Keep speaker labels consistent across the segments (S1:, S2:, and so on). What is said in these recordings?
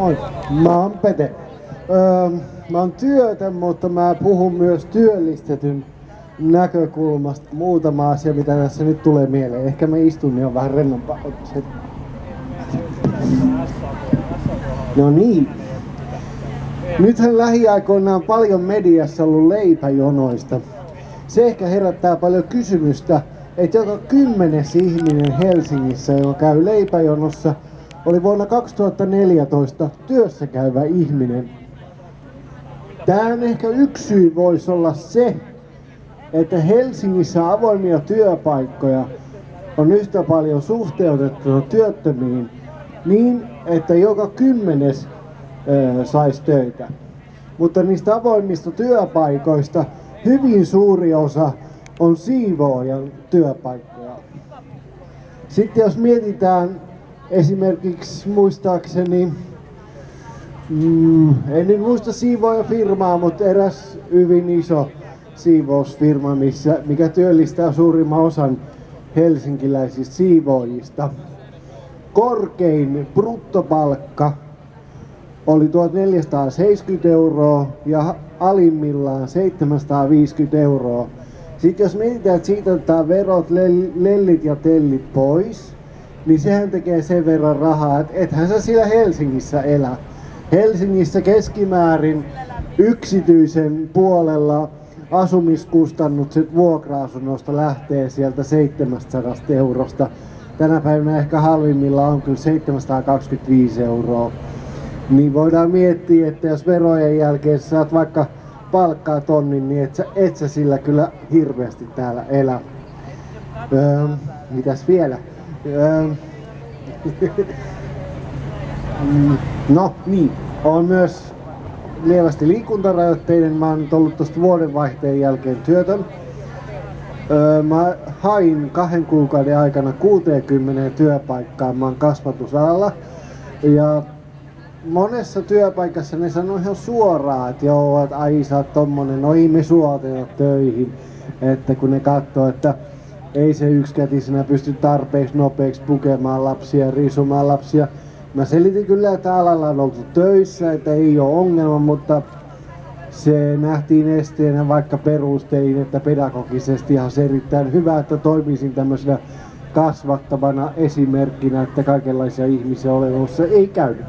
S1: Moi, mä oon Pete. Öö, mä oon työtön, mutta mä puhun myös työllistetyn näkökulmasta. Muutama asia, mitä tässä nyt tulee mieleen. Ehkä me istun, niin on vähän rennompaa. No niin. Nythän lähiaikoina on paljon mediassa ollut leipäjonoista. Se ehkä herättää paljon kysymystä, että joka kymmenes ihminen Helsingissä, joka käy leipäjonossa, oli vuonna 2014 työssä käyvä ihminen. Tähän ehkä yksi syy voisi olla se, että Helsingissä avoimia työpaikkoja on yhtä paljon suhteutettuna työttömiin niin, että joka kymmenes saisi töitä. Mutta niistä avoimista työpaikoista hyvin suuri osa on siivoojan työpaikkoja. Sitten jos mietitään esimerkiksi muistaakseni, mm, en nyt muista siivooja firmaa, mutta eräs hyvin iso siivousfirma, missä, mikä työllistää suurimman osan helsinkiläisistä siivoojista. Korkein bruttopalkka oli 1470 euroa ja alimmillaan 750 euroa. Sitten jos mietitään, että siitä otetaan verot, lellit ja tellit pois, niin sehän tekee sen verran rahaa, että ethän sä siellä Helsingissä elä. Helsingissä keskimäärin yksityisen puolella asumiskustannukset vuokra-asunnosta lähtee sieltä 700 eurosta. Tänä päivänä ehkä halvimmilla on kyllä 725 euroa. Niin voidaan miettiä, että jos verojen jälkeen saat vaikka palkkaa tonnin, niin et sä, et sä sillä kyllä hirveästi täällä elä. Öö, mitäs vielä? Öö, no niin, on myös lievästi liikuntarajoitteinen. Mä oon ollut tuosta vuodenvaihteen jälkeen työtön. Öö, mä hain kahden kuukauden aikana 60 työpaikkaa. Mä oon kasvatusalalla. Ja monessa työpaikassa ne sanoo ihan suoraan, että joo, että ai sä oot tommonen, no ei me suoteta töihin. Että kun ne katsoo, että ei se yksikätisenä pysty tarpeeksi nopeaksi pukemaan lapsia ja riisumaan lapsia. Mä selitin kyllä, että alalla on oltu töissä, että ei ole ongelma, mutta se nähtiin esteenä vaikka perustein, että pedagogisesti ihan se erittäin hyvä, että toimisin tämmöisenä kasvattavana esimerkkinä, että kaikenlaisia ihmisiä olemassa ei käynyt.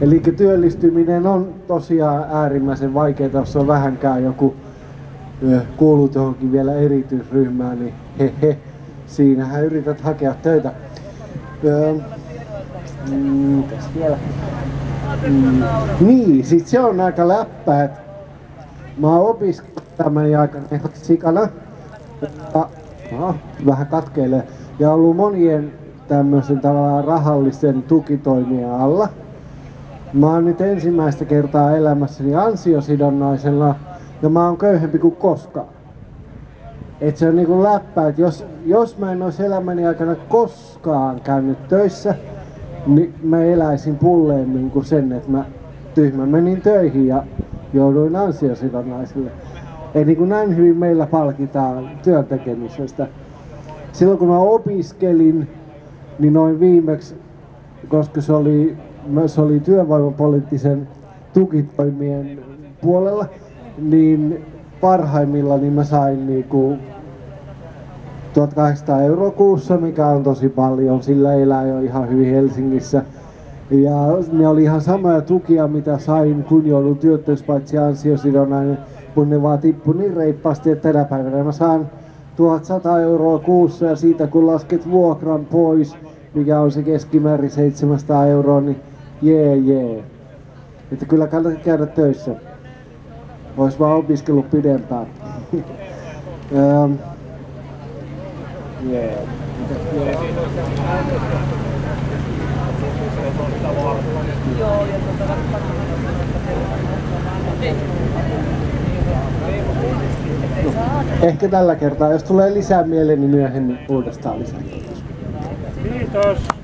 S1: Eli työllistyminen on tosiaan äärimmäisen vaikeaa, jos on vähänkään joku kuuluu johonkin vielä erityisryhmään, niin he he, siinähän yrität hakea töitä. Öö, mm, vielä? Mm, niin, sit se on aika läppä, että mä oon opiskellut tämän aikana ihan sikana. Ja, no, vähän katkeilee. Ja ollut monien tämmöisen tavallaan rahallisen tukitoimien alla. Mä oon nyt ensimmäistä kertaa elämässäni ansiosidonnaisella ja mä oon köyhempi kuin koskaan. Et se on niinku läppä, että jos, jos mä en olisi elämäni aikana koskaan käynyt töissä, niin mä eläisin pulleemmin kuin sen, että mä tyhmä menin töihin ja jouduin ansiosidonnaiselle. Ei niin kuin näin hyvin meillä palkitaan työn tekemisestä. Silloin kun mä opiskelin, niin noin viimeksi, koska se oli, se oli työvoimapoliittisen tukitoimien puolella, niin parhaimmilla niin mä sain niinku 1800 euroa kuussa, mikä on tosi paljon, sillä elää jo ihan hyvin Helsingissä. Ja ne oli ihan samoja tukia, mitä sain, kun joudun työttömyys, paitsi ansiosidonnainen, kun ne vaan tippui niin reippaasti, että tänä päivänä mä saan 1100 euroa kuussa ja siitä kun lasket vuokran pois, mikä on se keskimäärin 700 euroa, niin jee jee. Että kyllä kannattaa käydä töissä. Ois vaan opiskellut pidempään. yeah. Ehkä tällä kertaa, jos tulee lisää mieleen, niin myöhemmin uudestaan lisää.
S2: Kiitos.